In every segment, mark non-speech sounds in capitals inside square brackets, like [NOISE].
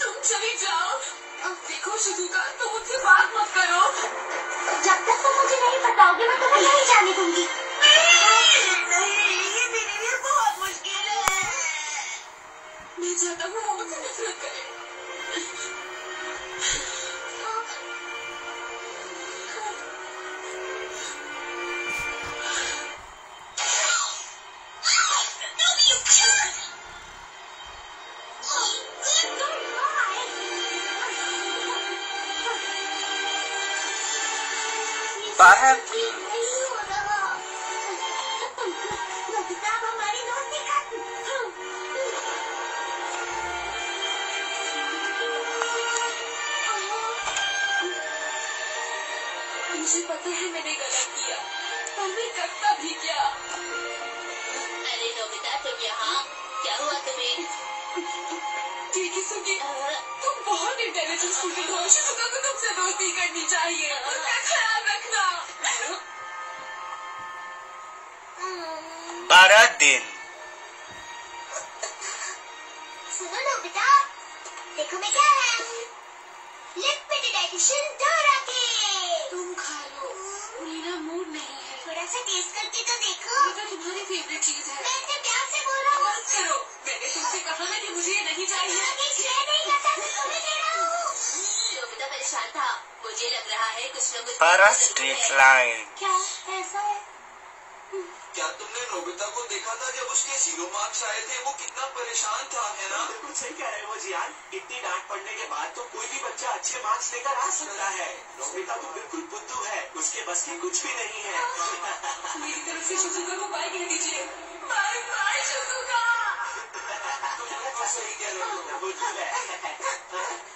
तुम चली जाओ अब देखो शिजुका तुम मुझसे बात मत हो। खत्म मुझे पता है मैंने गलत किया। पर मैं करता भी क्या? अरे नोबिता तुम यहाँ? क्या हुआ तुम्हें? ठीक है। सुगी तुम बहुत इंटेलिजेंट स्टूडेंट हो। शिजुका को तुमसे दोस्ती करनी चाहिए। Para din. सुनो नोबिता देखो मैं क्या हूँ। लिमिटेड एडिशन डोरा के तुम खा लो मेरा मूड नहीं है। थोड़ा सा टेस्ट करके तो देखो। ये तो तुम्हारी फेवरेट चीज़ है। मैं इतने प्यार से बोल। रहा हूँ बस करो मैंने तुमसे कहा ना कि मुझे ये नहीं चाहिए। हूँ। परेशान था। मुझे लग रहा है कुछ न कुछ है। line. क्या? ऐसा है? क्या तुमने नोबिता को देखा था जब उसके ज़ीरो मार्क्स आए थे? वो कितना परेशान था है ना? बिल्कुल सही कह रहे हो जियान। इतनी डांट पड़ने के बाद तो कोई भी बच्चा अच्छे मार्क्स लेकर आ सकता है। नोबिता तो बिल्कुल बुद्धू है। उसके बस की कुछ भी नहीं है। [LAUGHS] मेरी तरफ़ से शिजुका को बाय कह दीजिए। बाय बाय शिजुका तुम बिल्कुल सही कह रहे हो बुद्धू है। [LAUGHS]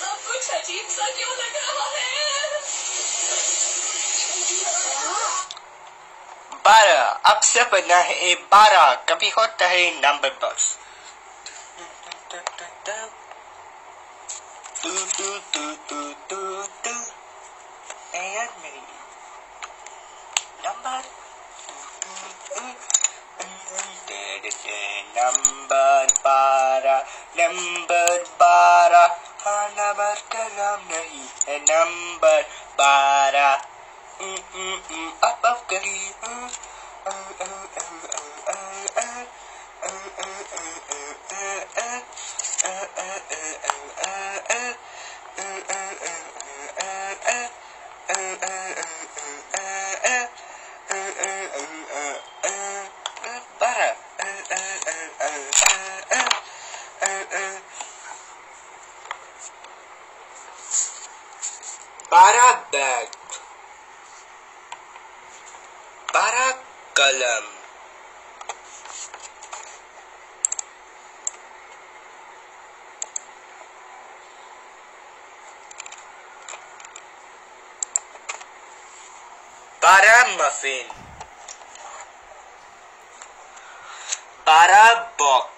सब कुछ अजीब सा क्यों लग रहा है? बारह अब से बना है बारह कभी होता है नंबर बस तू तू तू तू तू तू यार मेरी नंबर नंबर बारह नंबर बारह। नंबर का नाम नहीं है नंबर बारह Mm, mm, mm, up, up, करी mm, uh, uh, uh, uh, uh, Parabag Parakalam Paramuffin Parabox